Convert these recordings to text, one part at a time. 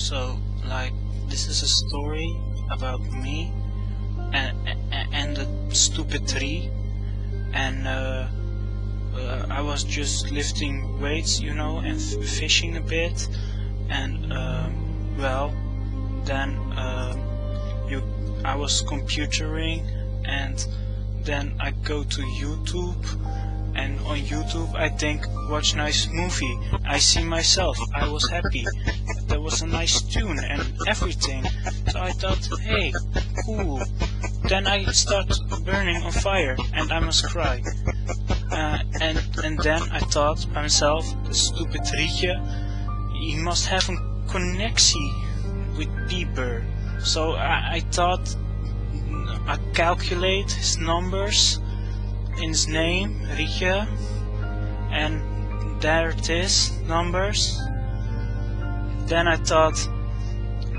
So, like, this is a story about me and and, the stupid tree, and uh, uh, I was just lifting weights, you know, and fishing a bit, and um, well, then um you, I was computering, and then I go to YouTube, and on YouTube I think watch nice movie. I see myself. I was happy. Was a nice tune and everything. So I thought, hey, cool. Then I start burning on fire, and I must cry. Uh, and and then I thought by myself, the stupid Rietje, he must have a connection with Bieber. So I, I thought I calculate his numbers in his name, Rietje, and there it is, numbers. Then I thought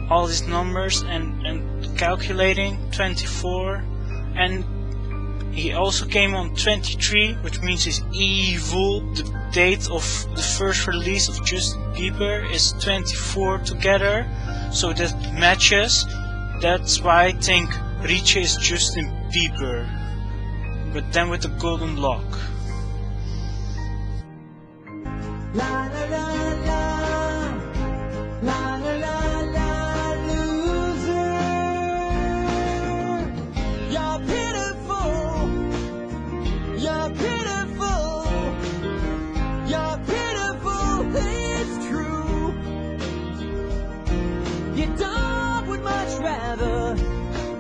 all these numbers and, and calculating 24 and he also came on 23 which means he's evil the date of the first release of Justin Bieber is 24 together so that matches. That's why I think Rietje is Justin Bieber but then with the golden lock You're pitiful. You're pitiful. It's true. Your dog would much rather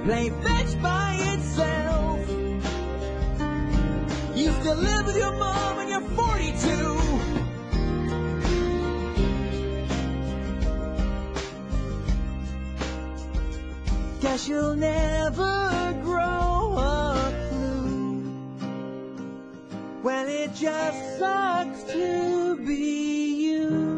play fetch by itself. You still live with your mom and you're 42. Guess you'll never it just sucks to be you.